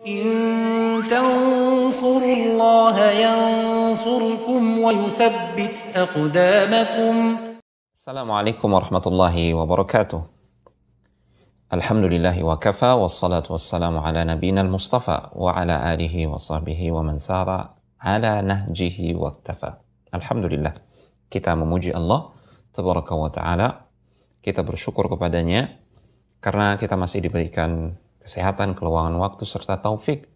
إن تنصروا الله ينصركم ويثبت أقدامكم. السلام عليكم ورحمة الله وبركاته. الحمد لله وكفى والصلاة والسلام على نبينا المصطفى وعلى آله وصحبه ومن سار على نهجه واكتفى. الحمد لله. Kita memuji Allah Tabaraka wa Ta'ala. Kita bersyukur kepadanya karena kita masih diberikan kesehatan, keluangan waktu, serta taufik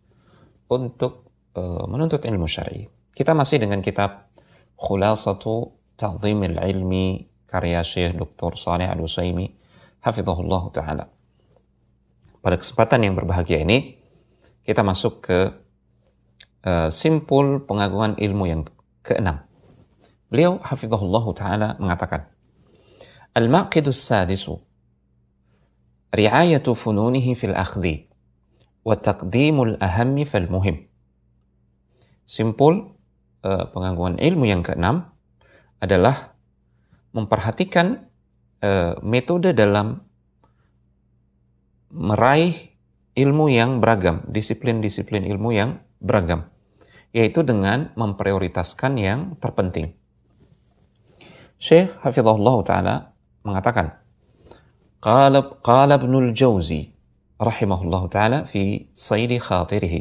untuk uh, menuntut ilmu syar'i. Kita masih dengan kitab Khulasatu Ta'zimil Ilmi karya Syekh Dr. Saleh Al-Usaimi hafizahullah taala. Pada kesempatan yang berbahagia ini kita masuk ke uh, simpul pengagungan ilmu yang keenam. Beliau hafizahullah taala mengatakan, Al-maqidus sadisu fil akhdhi wa taqdimul ahammi fal muhim. Simpul uh, pengangguan ilmu yang keenam adalah memperhatikan uh, metode dalam meraih ilmu yang beragam, disiplin-disiplin ilmu yang beragam, yaitu dengan memprioritaskan yang terpenting. Syekh Hafizahullah Ta'ala mengatakan, قال قال ابن الجوزي رحمه الله تعالى في صيد خاطره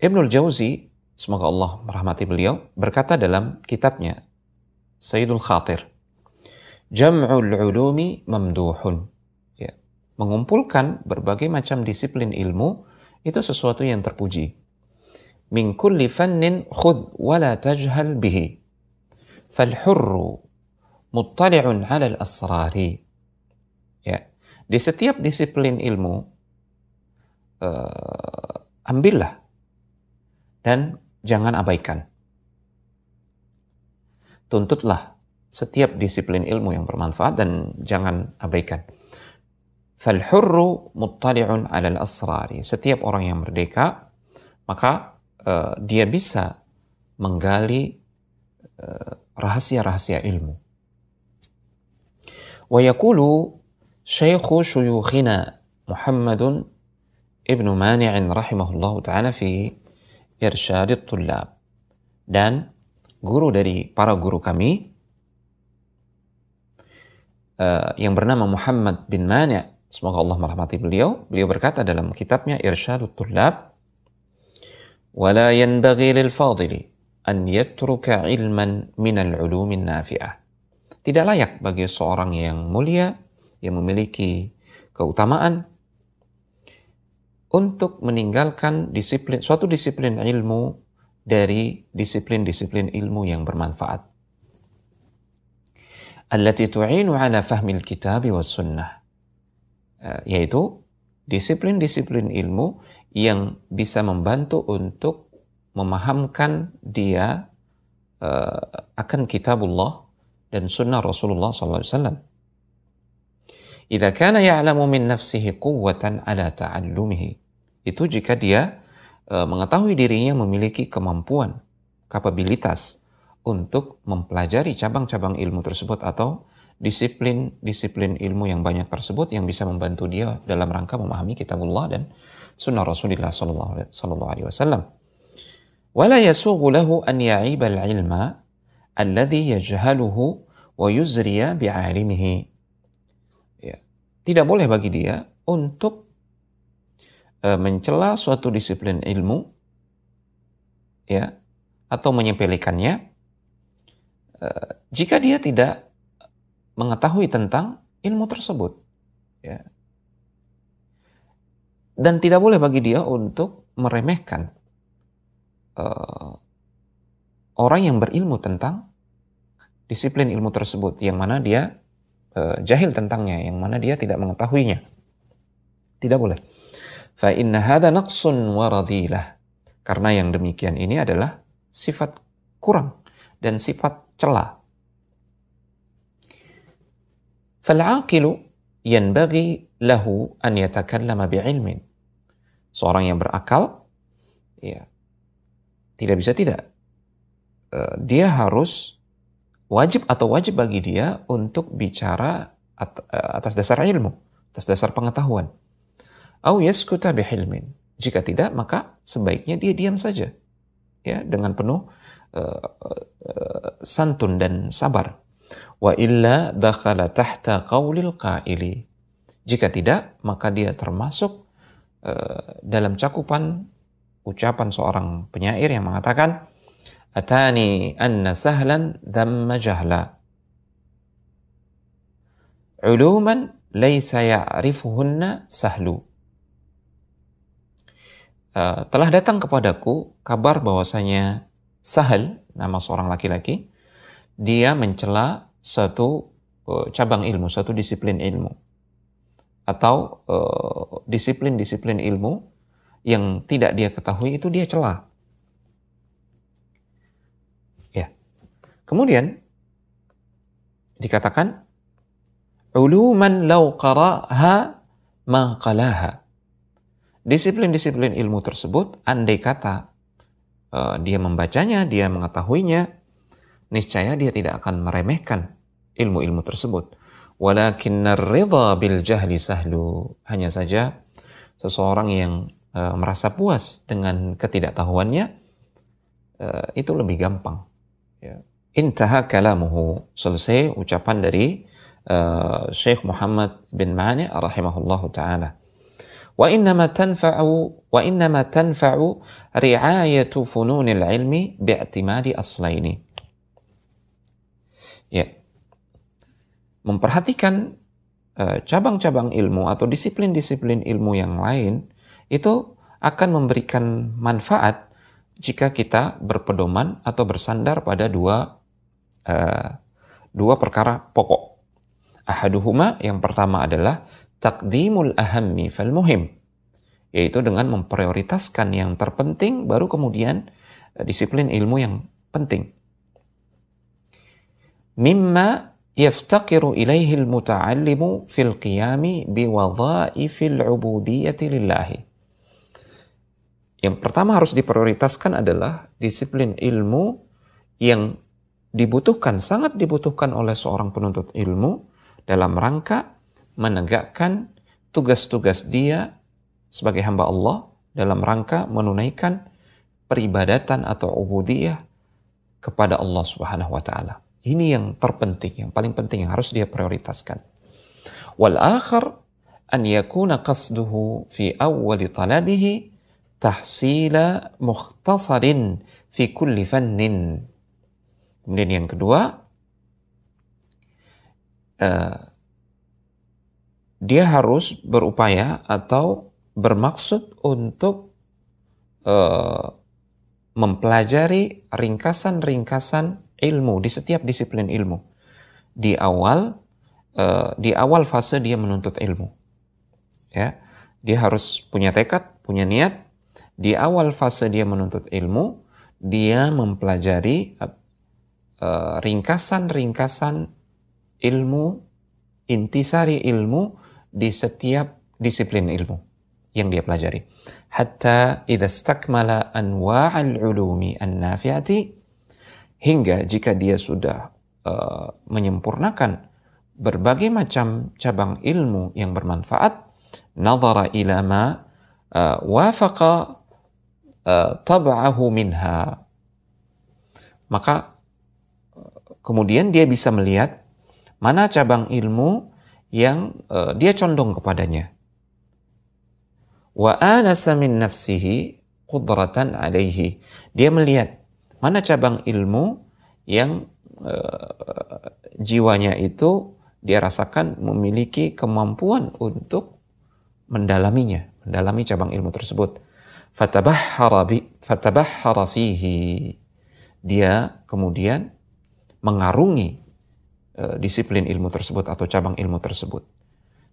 Ibnul Jauzi semoga Allah merahmati beliau berkata dalam kitabnya Sayyidul Khatir Jam'ul ulumi mamduhun ya, mengumpulkan berbagai macam disiplin ilmu itu sesuatu yang terpuji min kulli fannin khudh wala tajhal bihi fal hurru muttali'un 'ala al-asrari Ya. Di setiap disiplin ilmu, uh, ambillah dan jangan abaikan. Tuntutlah setiap disiplin ilmu yang bermanfaat dan jangan abaikan. Falhurru muttali'un al asrari. Setiap orang yang merdeka, maka uh, dia bisa menggali rahasia-rahasia uh, ilmu. Wa yakulu شيخ شيوخنا محمد ابن مانع رحمه الله تعالى في إرشاد الطلاب dan guru dari para guru kami uh, yang bernama Muhammad bin Mani' semoga Allah merahmati beliau beliau berkata dalam kitabnya Irsyadut Tullab ولا ينبغي للفاضل أن يترك علما من العلوم النافعة tidak layak bagi seorang yang mulia yang memiliki keutamaan untuk meninggalkan disiplin suatu disiplin ilmu dari disiplin-disiplin ilmu yang bermanfaat. Allati tu'inu ala fahmil kitab was sunnah. Eh, yaitu disiplin-disiplin ilmu yang bisa membantu untuk memahamkan dia uh, akan kitabullah dan sunnah Rasulullah SAW. Idza kana ya'lamu min nafsihi quwwatan ala ta'allumihi. Itu jika dia e, mengetahui dirinya memiliki kemampuan, kapabilitas untuk mempelajari cabang-cabang ilmu tersebut atau disiplin-disiplin ilmu yang banyak tersebut yang bisa membantu dia dalam rangka memahami kitabullah dan sunnah Rasulullah sallallahu alaihi wasallam. Wala yasughu lahu an ya'iba al-ilma alladhi yajhaluhu wa yuzriya bi'alimihi tidak boleh bagi dia untuk uh, mencela suatu disiplin ilmu ya atau menyepelekannya uh, jika dia tidak mengetahui tentang ilmu tersebut ya. Dan tidak boleh bagi dia untuk meremehkan uh, orang yang berilmu tentang disiplin ilmu tersebut yang mana dia jahil tentangnya yang mana dia tidak mengetahuinya. Tidak boleh. Fa inna hadha naqsun wa radilah. Karena yang demikian ini adalah sifat kurang dan sifat celah. Fal'aqilu yanbaghi lahu an yatakallama bi'ilmin. Seorang yang berakal ya tidak bisa tidak. Uh, dia harus wajib atau wajib bagi dia untuk bicara eh, atas dasar ilmu, atas dasar pengetahuan. Au yaskuta bihilmin Jika tidak, maka sebaiknya dia diam saja. Ya, dengan penuh uh, uh, santun dan sabar. Wa illa dakhala tahta qaulil qaili. Jika tidak, maka dia termasuk uh, dalam cakupan ucapan seorang penyair yang mengatakan atani anna sahlan dhamma jahla. Uluman laysa ya'rifuhunna sahlu. Uh, telah datang kepadaku kabar bahwasanya Sahal nama seorang laki-laki dia mencela satu uh, cabang ilmu satu disiplin ilmu. Atau uh, disiplin-disiplin uh, ilmu yang tidak dia ketahui itu dia celah. Ya. Kemudian dikatakan uluman law qara'ha ma qalaha. Disiplin-disiplin ilmu tersebut andai kata uh, dia membacanya, dia mengetahuinya, niscaya dia tidak akan meremehkan ilmu-ilmu tersebut. Walakin ridha bil jahli sahlu. Hanya saja seseorang yang uh, merasa puas dengan ketidaktahuannya uh, itu lebih gampang ya. Intaha kalamuhu. Selesai ucapan dari uh, Syekh Muhammad bin Mani rahimahullahu taala. Wa innama tanfa'u wa innama tanfa'u ri'ayatu fununil ilmi bi'timadi aslaini. Ya. Memperhatikan cabang-cabang uh, ilmu atau disiplin-disiplin ilmu yang lain itu akan memberikan manfaat jika kita berpedoman atau bersandar pada dua uh, dua perkara pokok. Ahaduhuma yang pertama adalah takdimul ahammi fal muhim yaitu dengan memprioritaskan yang terpenting baru kemudian uh, disiplin ilmu yang penting. Mimma yaftaqiru ilaihi al-muta'allimu fil qiyami biwadha'ifil ubudiyyati lillahi yang pertama harus diprioritaskan adalah disiplin ilmu yang dibutuhkan, sangat dibutuhkan oleh seorang penuntut ilmu dalam rangka menegakkan tugas-tugas dia sebagai hamba Allah dalam rangka menunaikan peribadatan atau ubudiyah kepada Allah Subhanahu wa taala. Ini yang terpenting, yang paling penting yang harus dia prioritaskan. Wal akhar an yakuna qasduhu fi awwali talabihi tahsila mukhtasarin fi kulli fannin. Kemudian yang kedua, uh, dia harus berupaya atau bermaksud untuk uh, mempelajari ringkasan-ringkasan ilmu di setiap disiplin ilmu. Di awal uh, di awal fase dia menuntut ilmu. Ya dia harus punya tekad punya niat. Di awal fase dia menuntut ilmu, dia mempelajari uh, ringkasan-ringkasan ilmu, intisari ilmu di setiap disiplin ilmu yang dia pelajari. Hatta idza stakmala anwa'al ulumi an-nafi'ati hingga jika dia sudah uh, menyempurnakan berbagai macam cabang ilmu yang bermanfaat, nazara ila ma uh, wafaqa Eh, tab'ahu minha maka kemudian dia bisa melihat mana cabang ilmu yang uh, dia condong kepadanya. Wa anasa min nafsihi qudratan alaihi. Dia melihat mana cabang ilmu yang uh, jiwanya itu dia rasakan memiliki kemampuan untuk mendalaminya mendalami cabang ilmu tersebut. Fatabahhara fihi. Dia kemudian mengarungi uh, disiplin ilmu tersebut atau cabang ilmu tersebut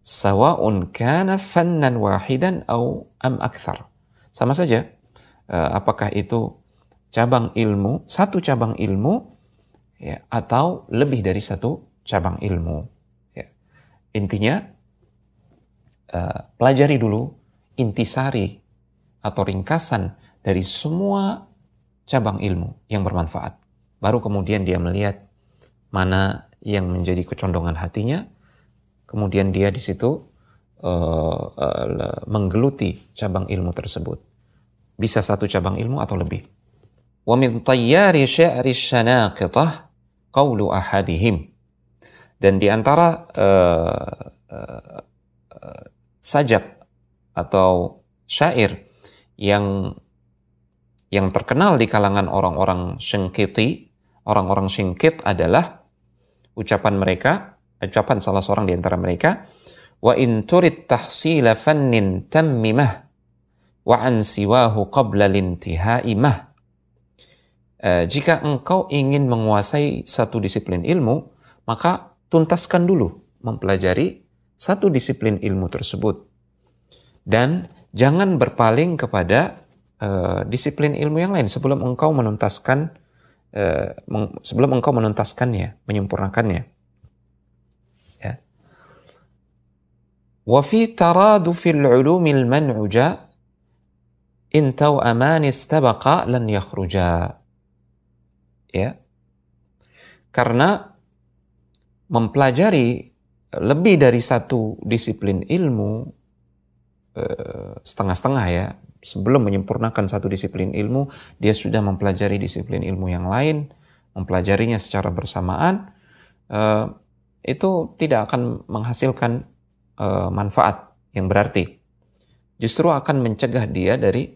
sawaun kana fannan wahidan au am akthar sama saja uh, apakah itu cabang ilmu satu cabang ilmu ya atau lebih dari satu cabang ilmu ya. intinya uh, pelajari dulu intisari atau ringkasan dari semua cabang ilmu yang bermanfaat. Baru kemudian dia melihat mana yang menjadi kecondongan hatinya, kemudian dia di situ uh, uh, menggeluti cabang ilmu tersebut. Bisa satu cabang ilmu atau lebih. Wa min syi'ri syanaqitah qawlu ahadihim. Dan di antara uh, uh, sajak atau syair yang yang terkenal di kalangan orang-orang syengkiti, orang-orang syengkit adalah ucapan mereka, ucapan salah seorang di antara mereka, wa in turid tahsila fannin tammimah wa an siwahu qabla lintihai mah. Uh, jika engkau ingin menguasai satu disiplin ilmu, maka tuntaskan dulu mempelajari satu disiplin ilmu tersebut. Dan jangan berpaling kepada uh, disiplin ilmu yang lain sebelum engkau menuntaskan sebelum engkau menuntaskannya, menyempurnakannya. Ya. Wa fi taradufil ulumil man'uja in aman istabaqa lan yakhruja. Ya. Karena mempelajari lebih dari satu disiplin ilmu eh, setengah-setengah ya sebelum menyempurnakan satu disiplin ilmu, dia sudah mempelajari disiplin ilmu yang lain, mempelajarinya secara bersamaan, uh, itu tidak akan menghasilkan uh, manfaat yang berarti. Justru akan mencegah dia dari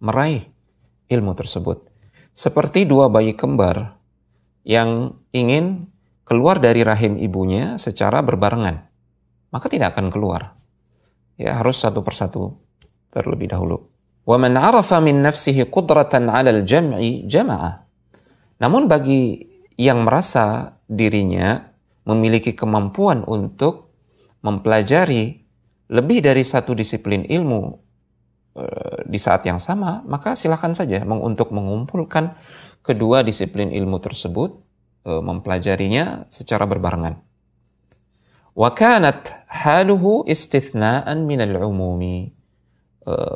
meraih ilmu tersebut. Seperti dua bayi kembar yang ingin keluar dari rahim ibunya secara berbarengan, maka tidak akan keluar. Ya harus satu persatu terlebih dahulu. Man arafa min nafsihi qudratan 'ala al-jam'i jama'a. Namun bagi yang merasa dirinya memiliki kemampuan untuk mempelajari lebih dari satu disiplin ilmu eh, di saat yang sama, maka silakan saja untuk mengumpulkan kedua disiplin ilmu tersebut, eh, mempelajarinya secara berbarengan. Haluhu istithna'an minal umumi. Eh,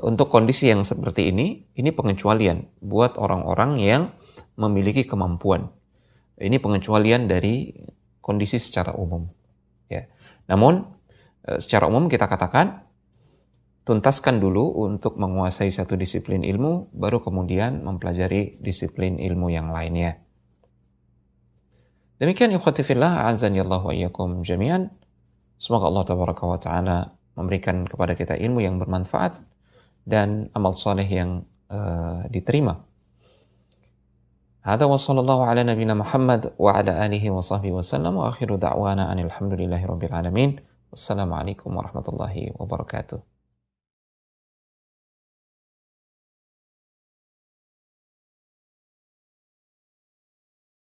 untuk kondisi yang seperti ini, ini pengecualian buat orang-orang yang memiliki kemampuan. Ini pengecualian dari kondisi secara umum. Ya. Namun eh, secara umum kita katakan tuntaskan dulu untuk menguasai satu disiplin ilmu, baru kemudian mempelajari disiplin ilmu yang lainnya. Demikian ikhwati fillah, azani Allah wa jami'an. Semoga Allah taala memberikan kepada kita ilmu yang bermanfaat dan amal soleh yang uh, diterima. هذا وصلى الله على نبينا محمد وعلى آله وصحبه وسلم وآخر دعوانا أن الحمد لله رب العالمين والسلام عليكم ورحمة الله وبركاته